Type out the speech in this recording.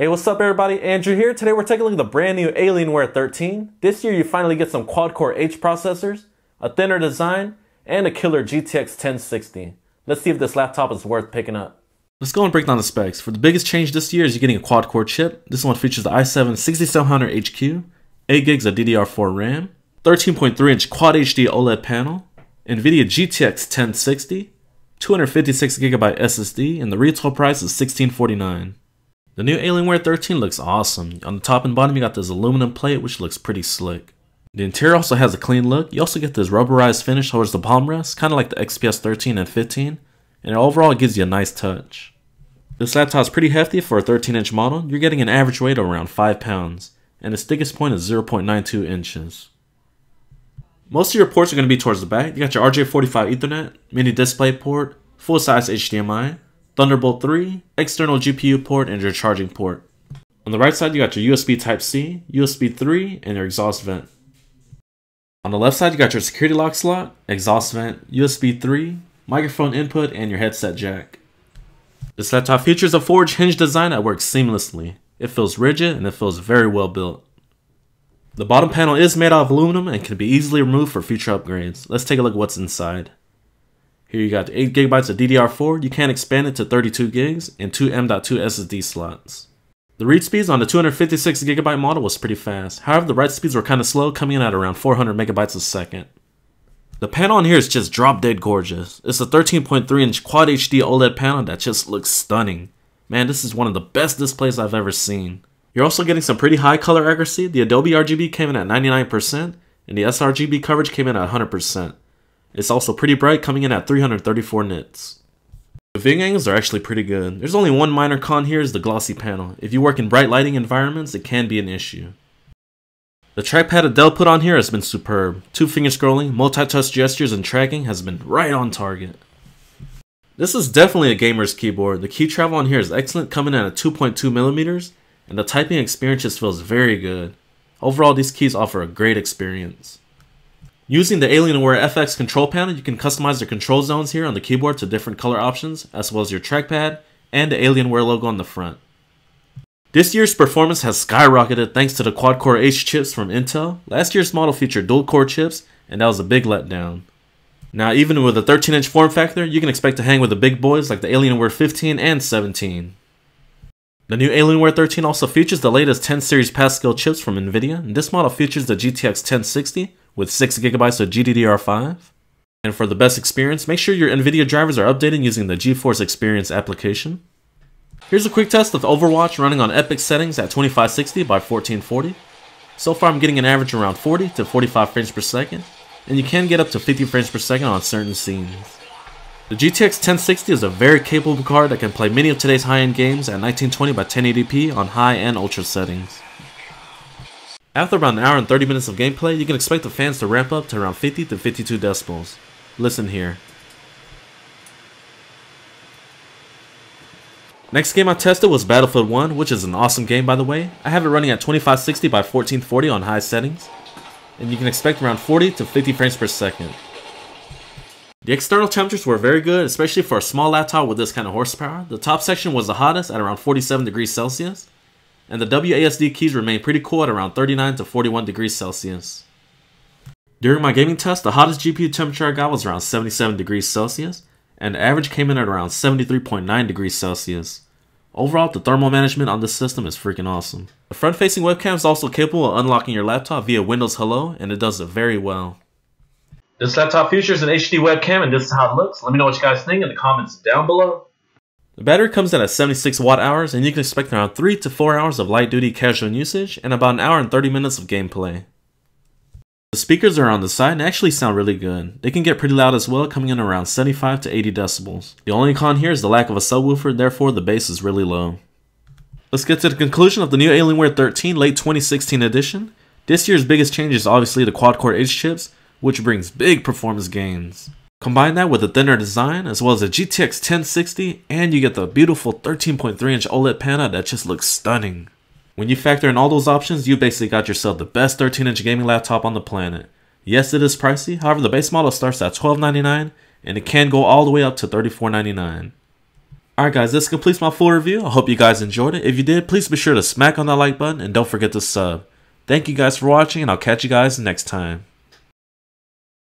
Hey, what's up everybody? Andrew here. Today we're taking a look at the brand new Alienware 13. This year you finally get some quad-core H processors, a thinner design, and a killer GTX 1060. Let's see if this laptop is worth picking up. Let's go and break down the specs. For the biggest change this year is you're getting a quad-core chip. This one features the i7 6700 HQ, 8 gigs of DDR4 RAM, 13.3 inch Quad HD OLED panel, NVIDIA GTX 1060, 256 gigabyte SSD, and the retail price is 1649. The new Alienware 13 looks awesome. On the top and bottom you got this aluminum plate which looks pretty slick. The interior also has a clean look. You also get this rubberized finish towards the palm rest, kind of like the XPS 13 and 15, and overall it gives you a nice touch. This laptop is pretty hefty for a 13 inch model. You're getting an average weight of around 5 pounds, and its thickest point is 0.92 inches. Most of your ports are going to be towards the back. You got your RJ45 Ethernet, mini display port, full size HDMI, Thunderbolt 3, external GPU port, and your charging port. On the right side, you got your USB Type-C, USB 3, and your exhaust vent. On the left side, you got your security lock slot, exhaust vent, USB 3, microphone input, and your headset jack. This laptop features a forged hinge design that works seamlessly. It feels rigid and it feels very well built. The bottom panel is made out of aluminum and can be easily removed for future upgrades. Let's take a look at what's inside. Here you got 8 gigabytes of DDR4, you can expand it to 32 gigs, and two M.2 SSD slots. The read speeds on the 256 gigabyte model was pretty fast, however the write speeds were kinda slow, coming in at around 400 megabytes a second. The panel on here is just drop dead gorgeous. It's a 13.3 inch Quad HD OLED panel that just looks stunning. Man, this is one of the best displays I've ever seen. You're also getting some pretty high color accuracy. The Adobe RGB came in at 99%, and the sRGB coverage came in at 100%. It's also pretty bright, coming in at 334 nits. The viewing angles are actually pretty good. There's only one minor con here is the glossy panel. If you work in bright lighting environments, it can be an issue. The trackpad Adele put on here has been superb. Two finger scrolling, multi-touch gestures, and tracking has been right on target. This is definitely a gamer's keyboard. The key travel on here is excellent, coming in at 2.2 millimeters, and the typing experience just feels very good. Overall, these keys offer a great experience. Using the Alienware FX control panel, you can customize the control zones here on the keyboard to different color options, as well as your trackpad and the Alienware logo on the front. This year's performance has skyrocketed thanks to the quad-core H chips from Intel. Last year's model featured dual-core chips, and that was a big letdown. Now, even with a 13-inch form factor, you can expect to hang with the big boys like the Alienware 15 and 17. The new Alienware 13 also features the latest 10 series Pascal chips from Nvidia, and this model features the GTX 1060, with 6GB of GDDR5. And for the best experience, make sure your NVIDIA drivers are updated using the GeForce Experience application. Here's a quick test of Overwatch running on epic settings at 2560 by 1440. So far I'm getting an average around 40 to 45 frames per second, and you can get up to 50 frames per second on certain scenes. The GTX 1060 is a very capable card that can play many of today's high-end games at 1920 by 1080p on high and ultra settings. After about an hour and 30 minutes of gameplay, you can expect the fans to ramp up to around 50 to 52 decibels. Listen here. Next game I tested was Battlefield 1, which is an awesome game by the way. I have it running at 2560 by 1440 on high settings, and you can expect around 40 to 50 frames per second. The external temperatures were very good, especially for a small laptop with this kind of horsepower. The top section was the hottest at around 47 degrees Celsius, and the WASD keys remain pretty cool at around 39 to 41 degrees Celsius. During my gaming test, the hottest GPU temperature I got was around 77 degrees Celsius, and the average came in at around 73.9 degrees Celsius. Overall, the thermal management on this system is freaking awesome. The front-facing webcam is also capable of unlocking your laptop via Windows Hello, and it does it very well. This laptop features an HD webcam, and this is how it looks. Let me know what you guys think in the comments down below. The battery comes in at 76 watt hours and you can expect around 3 to 4 hours of light duty casual usage and about an hour and 30 minutes of gameplay. The speakers are on the side and actually sound really good. They can get pretty loud as well, coming in around 75 to 80 decibels. The only con here is the lack of a subwoofer, therefore the bass is really low. Let's get to the conclusion of the new Alienware 13 late 2016 edition. This year's biggest change is obviously the quad-core H chips, which brings big performance gains. Combine that with a thinner design as well as a GTX 1060 and you get the beautiful 13.3 inch OLED panel that just looks stunning. When you factor in all those options, you basically got yourself the best 13 inch gaming laptop on the planet. Yes, it is pricey, however the base model starts at $12.99 and it can go all the way up to $34.99. Alright guys, this completes my full review. I hope you guys enjoyed it. If you did, please be sure to smack on that like button and don't forget to sub. Thank you guys for watching and I'll catch you guys next time.